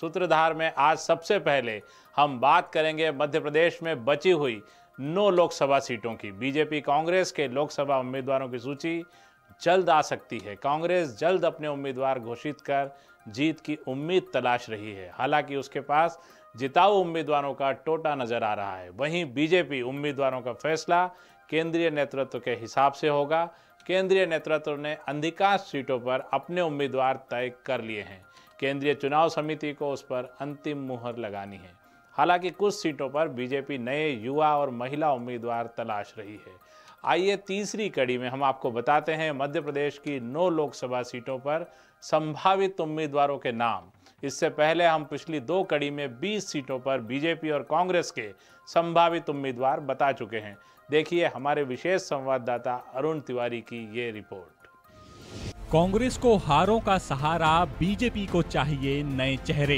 सूत्रधार में आज सबसे पहले हम बात करेंगे मध्य प्रदेश में बची हुई नौ लोकसभा सीटों की। बीजेपी कांग्रेस के लोकसभा उम्मीदवारों की सूची जल्द आ सकती है। कांग्रेस जल्द अपने उम्मीदवार घोषित कर जीत की उम्मीद तलाश रही है। हालाँकि उसके पास जिताऊ उम्मीदवारों का टोटा नज़र आ रहा है। वहीं बीजेपी उम्मीदवारों का फैसला केंद्रीय नेतृत्व के हिसाब से होगा। केंद्रीय नेतृत्व ने अधिकांश सीटों पर अपने उम्मीदवार तय कर लिए हैं। केंद्रीय चुनाव समिति को उस पर अंतिम मुहर लगानी है। हालाँकि कुछ सीटों पर बीजेपी नए युवा और महिला उम्मीदवार तलाश रही है। आइए तीसरी कड़ी में हम आपको बताते हैं मध्य प्रदेश की नौ लोकसभा सीटों पर संभावित उम्मीदवारों के नाम। इससे पहले हम पिछली दो कड़ी में 20 सीटों पर बीजेपी और कांग्रेस के संभावित उम्मीदवार बता चुके हैं। देखिए हमारे विशेष संवाददाता अरुण तिवारी की ये रिपोर्ट। कांग्रेस को हारों का सहारा बीजेपी को चाहिए नए चेहरे।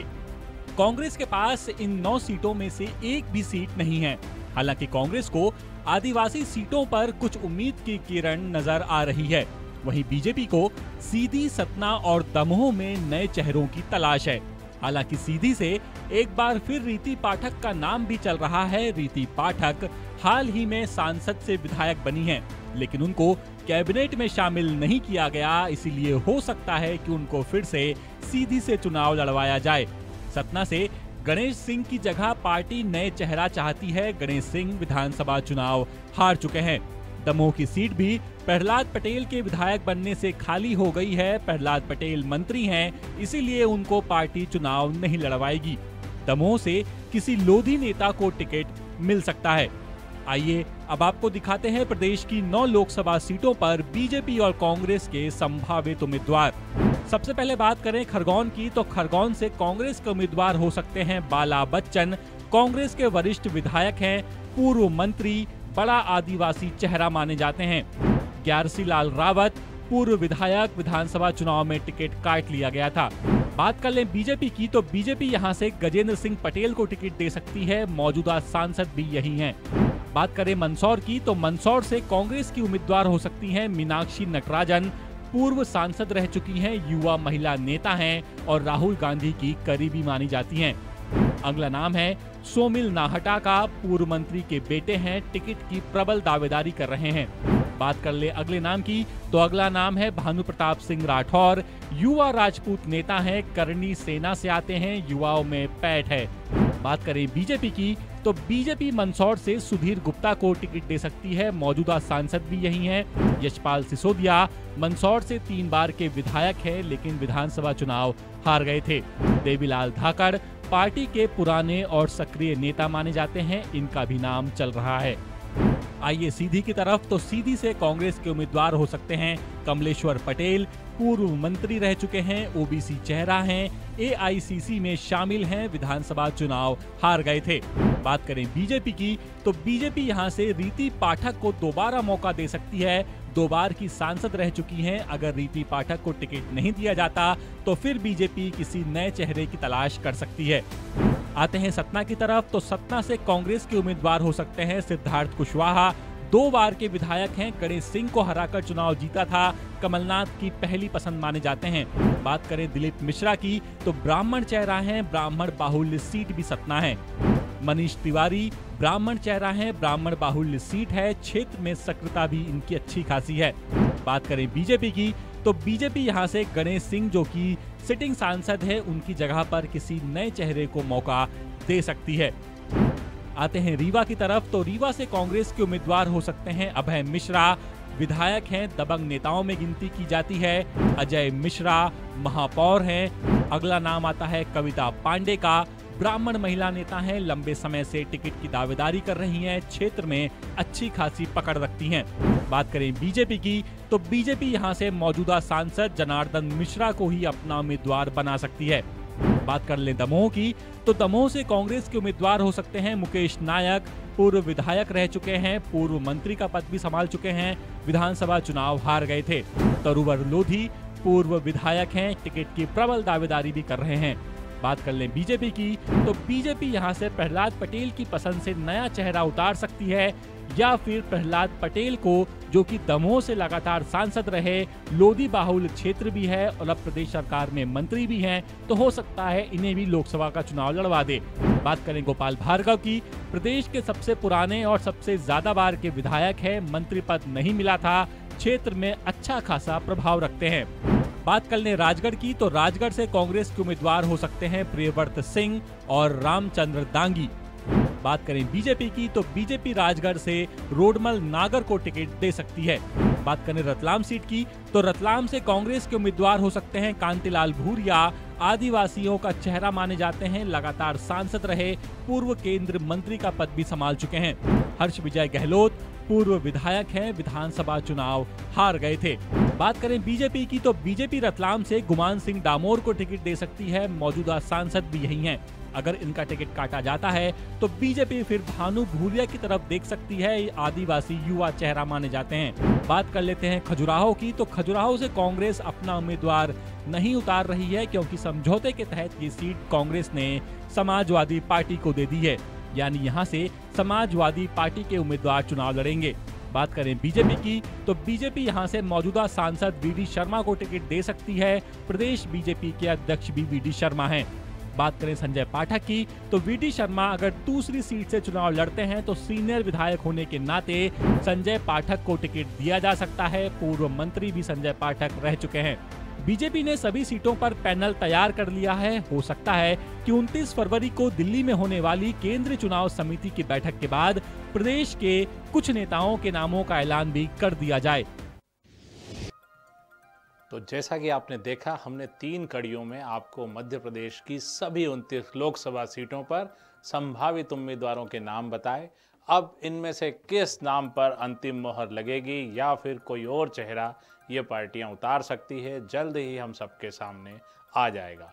कांग्रेस के पास इन नौ सीटों में से एक भी सीट नहीं है। हालाँकि कांग्रेस को आदिवासी सीटों पर कुछ उम्मीद की किरण नज़र आ रही है। वहीं बीजेपी को सीधी सतना और दमोह में नए चेहरों की तलाश है। हालाँकि सीधी से एक बार फिर रीति पाठक का नाम भी चल रहा है। रीति पाठक हाल ही में सांसद से विधायक बनी हैं, लेकिन उनको कैबिनेट में शामिल नहीं किया गया, इसीलिए हो सकता है कि उनको फिर से सीधी से चुनाव लड़वाया जाए। सतना से गणेश सिंह की जगह पार्टी नए चेहरा चाहती है। गणेश सिंह विधानसभा चुनाव हार चुके हैं। दमोह की सीट भी प्रहलाद पटेल के विधायक बनने से खाली हो गई है। प्रहलाद पटेल मंत्री हैं, इसीलिए उनको पार्टी चुनाव नहीं लड़वाएगी। दमोह से किसी लोधी नेता को टिकट मिल सकता है। आइए, अब आपको दिखाते हैं प्रदेश की नौ लोकसभा सीटों पर बीजेपी और कांग्रेस के संभावित उम्मीदवार। सबसे पहले बात करें खरगोन की तो खरगोन से कांग्रेस के उम्मीदवार हो सकते हैं बाला बच्चन। कांग्रेस के वरिष्ठ विधायक हैं पूर्व मंत्री, बड़ा आदिवासी चेहरा माने जाते हैं। ग्यारसी लाल रावत, पूर्व विधायक, विधानसभा चुनाव में टिकट काट लिया गया था। बात कर लें बीजेपी की तो बीजेपी यहाँ से गजेंद्र सिंह पटेल को टिकट दे सकती है। मौजूदा सांसद भी यही हैं। बात करें मंदसौर की तो मंदसौर से कांग्रेस की उम्मीदवार हो सकती हैं मीनाक्षी नटराजन। पूर्व सांसद रह चुकी हैं युवा महिला नेता हैं और राहुल गांधी की करीबी मानी जाती हैं। अगला नाम है सोमिल नाहटा का। पूर्व मंत्री के बेटे हैं, टिकट की प्रबल दावेदारी कर रहे हैं। बात कर ले अगले नाम की तो अगला नाम है भानु प्रताप सिंह राठौर। युवा राजपूत नेता हैं करनी सेना से आते हैं, युवाओं में पैठ है। बात करें बीजेपी की तो बीजेपी मंदसौर से सुधीर गुप्ता को टिकट दे सकती है। मौजूदा सांसद भी यही हैं। यशपाल सिसोदिया मंदसौर से तीन बार के विधायक हैं, लेकिन विधानसभा चुनाव हार गए थे। देवीलाल धाकड़ पार्टी के पुराने और सक्रिय नेता माने जाते हैं। इनका भी नाम चल रहा है। आइए सीधी की तरफ़ तो सीधी से कांग्रेस के उम्मीदवार हो सकते हैं कमलेश्वर पटेल। पूर्व मंत्री रह चुके हैं, ओबीसी चेहरा हैं, एआईसीसी में शामिल हैं, विधानसभा चुनाव हार गए थे। बात करें बीजेपी की तो बीजेपी यहाँ से रीति पाठक को दोबारा मौका दे सकती है। दो बार की सांसद रह चुकी हैं, अगर रीति पाठक को टिकट नहीं दिया जाता तो फिर बीजेपी किसी नए चेहरे की तलाश कर सकती है। आते हैं सतना की तरफ़ तो सतना से कांग्रेस के उम्मीदवार हो सकते हैं सिद्धार्थ कुशवाहा। दो बार के विधायक हैं गणेश सिंह को हराकर चुनाव जीता था। कमलनाथ की पहली पसंद माने जाते हैं। बात करें दिलीप मिश्रा की तो ब्राह्मण चेहरा है, ब्राह्मण बाहुल्य सीट भी सतना है। मनीष तिवारी, ब्राह्मण चेहरा है, ब्राह्मण बाहुल्य सीट है, क्षेत्र में सक्रियता भी इनकी अच्छी खासी है। बात करें बीजेपी की तो बीजेपी यहाँ से गणेश सिंह, जो कि सिटिंग सांसद है, उनकी जगह पर किसी नए चेहरे को मौका दे सकती है। आते हैं रीवा की तरफ़ तो रीवा से कांग्रेस के उम्मीदवार हो सकते हैं अभय मिश्रा। विधायक हैं, दबंग नेताओं में गिनती की जाती है। अजय मिश्रा महापौर हैं। अगला नाम आता है कविता पांडे का। ब्राह्मण महिला नेता हैं, लंबे समय से टिकट की दावेदारी कर रही हैं, क्षेत्र में अच्छी खासी पकड़ रखती हैं। बात करें बीजेपी की तो बीजेपी यहाँ से मौजूदा सांसद जनार्दन मिश्रा को ही अपना उम्मीदवार बना सकती है। बात कर लें दमोह की तो दमोह से कांग्रेस के उम्मीदवार हो सकते हैं मुकेश नायक। पूर्व विधायक रह चुके हैं, पूर्व मंत्री का पद भी संभाल चुके हैं, विधानसभा चुनाव हार गए थे। तरुवर लोधी, पूर्व विधायक हैं, टिकट की प्रबल दावेदारी भी कर रहे हैं। बात कर लें बीजेपी की तो बीजेपी यहाँ से प्रहलाद पटेल की पसंद से नया चेहरा उतार सकती है, या फिर प्रहलाद पटेल को, जो कि दमोह से लगातार सांसद रहे, लोधी बाहुल क्षेत्र भी है और अब प्रदेश सरकार में मंत्री भी हैं तो हो सकता है इन्हें भी लोकसभा का चुनाव लड़वा दे। बात करें गोपाल भार्गव की, प्रदेश के सबसे पुराने और सबसे ज़्यादा बार के विधायक है, मंत्री पद नहीं मिला था, क्षेत्र में अच्छा खासा प्रभाव रखते हैं। बात कर लें राजगढ़ की तो राजगढ़ से कांग्रेस के उम्मीदवार हो सकते हैं प्रियव्रत सिंह और रामचंद्र दांगी। बात करें बीजेपी की तो बीजेपी राजगढ़ से रोडमल नागर को टिकट दे सकती है। बात करें रतलाम सीट की तो रतलाम से कांग्रेस के उम्मीदवार हो सकते हैं कांतिलाल भूरिया। आदिवासियों का चेहरा माने जाते हैं, लगातार सांसद रहे पूर्व केंद्र मंत्री का पद भी संभाल चुके हैं। हर्ष विजय गहलोत पूर्व विधायक हैं, विधानसभा चुनाव हार गए थे। बात करें बीजेपी की तो बीजेपी रतलाम से गुमान सिंह डामोर को टिकट दे सकती है, मौजूदा सांसद भी यही हैं। अगर इनका टिकट काटा जाता है तो बीजेपी फिर भानु भूलिया की तरफ़ देख सकती है आदिवासी युवा चेहरा माने जाते हैं। बात कर लेते हैं खजुराहो की तो खजुराहो से कांग्रेस अपना उम्मीदवार नहीं उतार रही है, क्योंकि समझौते के तहत ये सीट कांग्रेस ने समाजवादी पार्टी को दे दी है। यानी यहाँ से समाजवादी पार्टी के उम्मीदवार चुनाव लड़ेंगे। बात करें बीजेपी की तो बीजेपी यहाँ से मौजूदा सांसद वीडी शर्मा को टिकट दे सकती है। प्रदेश बीजेपी के अध्यक्ष भी वीडी शर्मा हैं। बात करें संजय पाठक की तो वीडी शर्मा अगर दूसरी सीट से चुनाव लड़ते हैं तो सीनियर विधायक होने के नाते संजय पाठक को टिकट दिया जा सकता है। पूर्व मंत्री भी संजय पाठक रह चुके हैं। बीजेपी ने सभी सीटों पर पैनल तैयार कर लिया है। हो सकता है कि 29 फरवरी को दिल्ली में होने वाली केंद्रीय चुनाव समिति की बैठक के बाद प्रदेश के कुछ नेताओं के नामों का ऐलान भी कर दिया जाए। तो जैसा कि आपने देखा, हमने तीन कड़ियों में आपको मध्य प्रदेश की सभी उनतीस लोकसभा सीटों पर संभावित उम्मीदवारों के नाम बताए। अब इनमें से किस नाम पर अंतिम मोहर लगेगी या फिर कोई और चेहरा ये पार्टियाँ उतार सकती है? जल्द ही हम सबके सामने आ जाएगा।